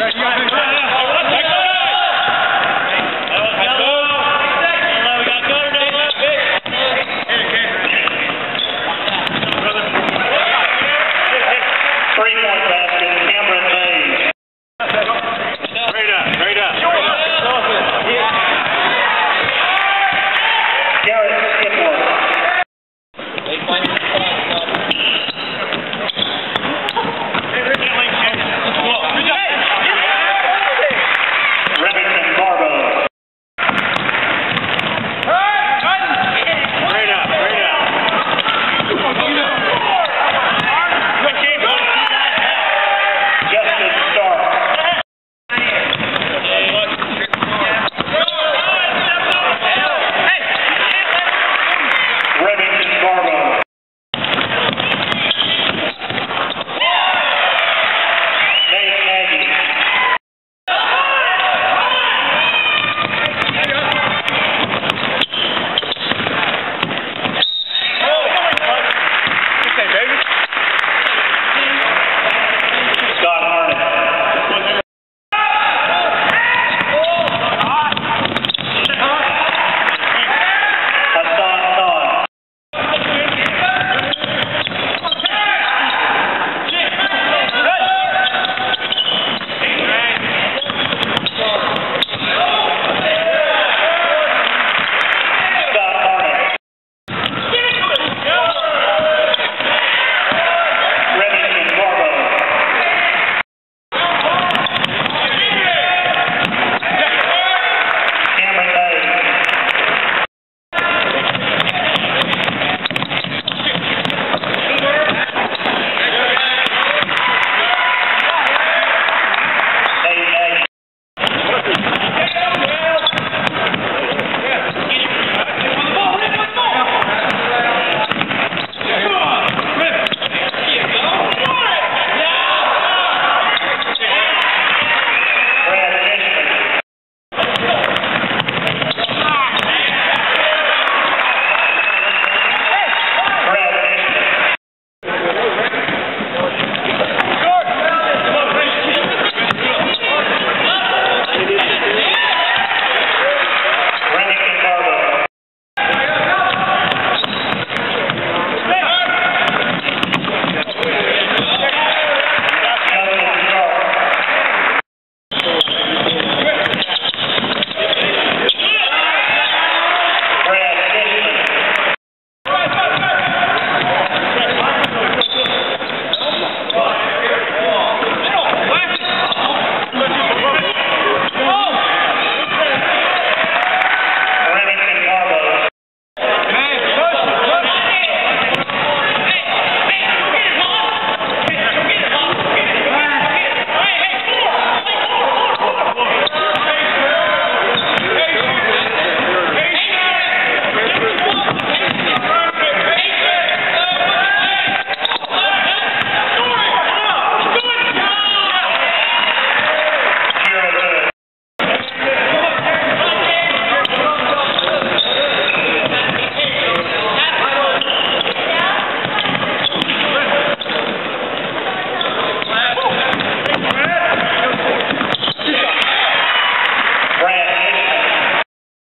Three points.